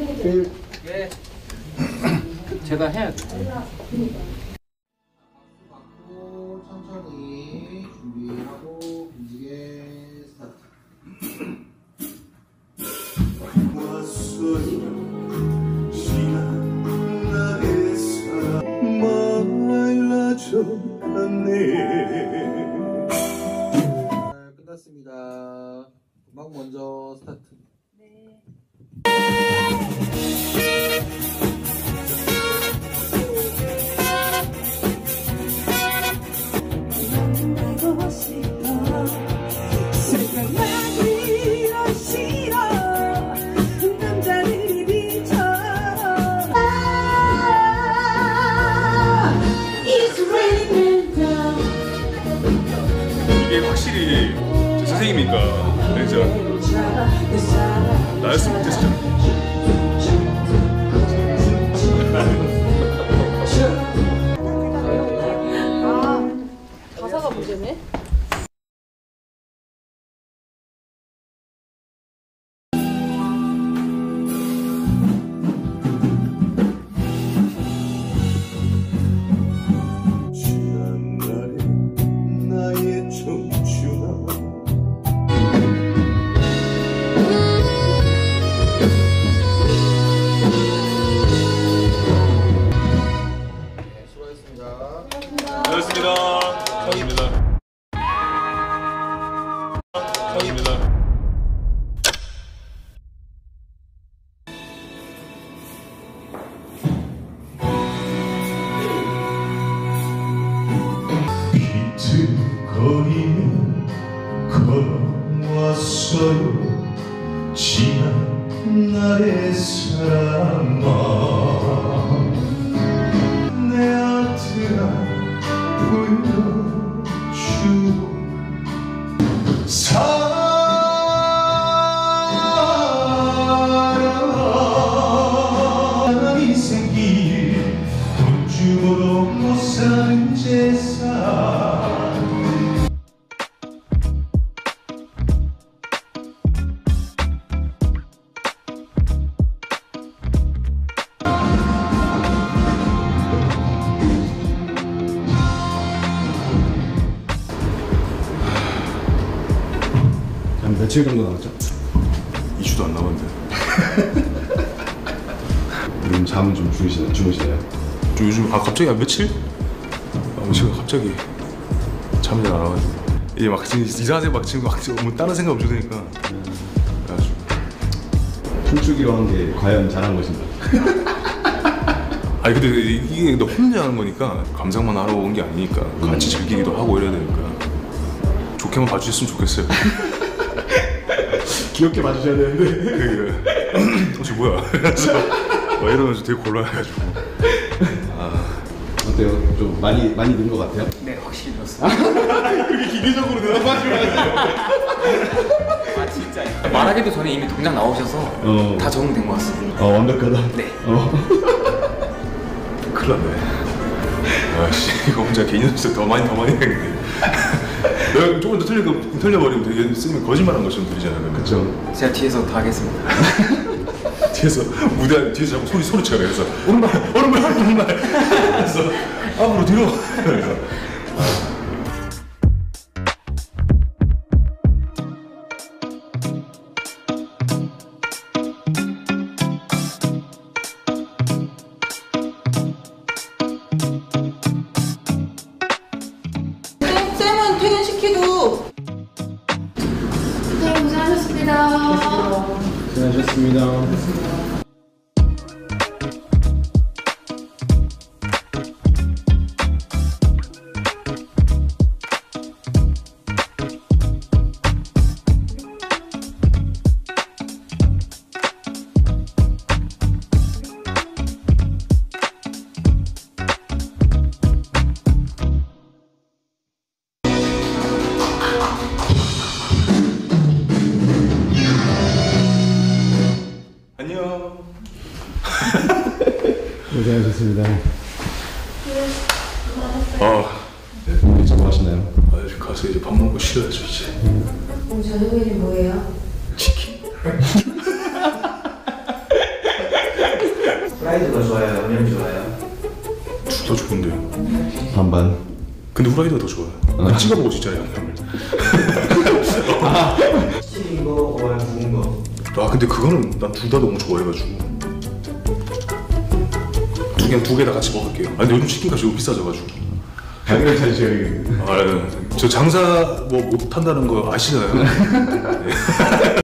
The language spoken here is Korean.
예. 제가 해야 돼. 받고 천천히 준비하고 움직여 스타트. 끝났습니다. 음악 먼저 스타트. 만 선생님이니까. 진짜. 나였으면 못했어 거리며 걸어왔어요. 지난 날의 사람아 며칠 정도 남았죠? 2주도 안 남았는데 요즘 잠은 좀 주무시나요? 주무시나요? 저 요즘 아 갑자기 아 며칠? 아 며칠 갑자기 잠이 잘 안 와가지고 이게 막 지금 이상하게 막 지금 막뭐 다른 생각 없이 드니까 그래가지고 춤추기로 한 게 과연 잘한 것인가? 아니 근데 이게 너 혼자 하는 거니까 감상만 하러 온 게 아니니까 같이 즐기기도 하고 이래야 되니까 좋게만 봐주셨으면 좋겠어요 귀엽게 봐주셔야 되는데 그 혹시 뭐야 그래서 막 이러면서 되게 곤란해가지고 어때요? 좀 많이 많이 는 것 같아요? 네, 확실히 들었어요. 기계적으로 대답하시면 아, 진짜. 말하기도 전에 이미 동작 나오셔서 어. 다 적응된 것 같습니다. 어 완벽하다 네. 어. 큰일 났네 아씨 이거 혼자 개인 연습 더 많이 더 많이 해야겠네. 내가 조금 더 틀려, 틀려버리면 되게 쓰면 거짓말한 것처럼 들리잖아요. 그쵸? 제가 뒤에서 다 하겠습니다. 뒤에서 무대 안- 뒤에서 자꾸 소리 소리 쳐요. 그래서 오른발 오른발 오른발. 그래서 앞으로 뒤로. 그래서 수고하셨습니다 고생하셨습니다 아 네, 수고하시나요? 아, 이제 가서 이제 밥 먹고 쉬어야죠 이제 오늘 저녁 메뉴 뭐예요? 치킨 프라이드가 좋아요? 양념이 좋아요? 둘 다 좋은데. 반반. 근데 후라이드가 더 좋아요. 찍어 먹어 진짜 양념을. 튀긴 거, or 구운 거? 아 근데 그거는 난 둘 다 너무 좋아해가지고 두개두개 다 같이 먹을게요. 아 근데 요즘 치킨값이 너무 비싸져가지고. 가격을 찾으셔야겠네. 아, 저 장사 뭐 못한다는 거 아시잖아요.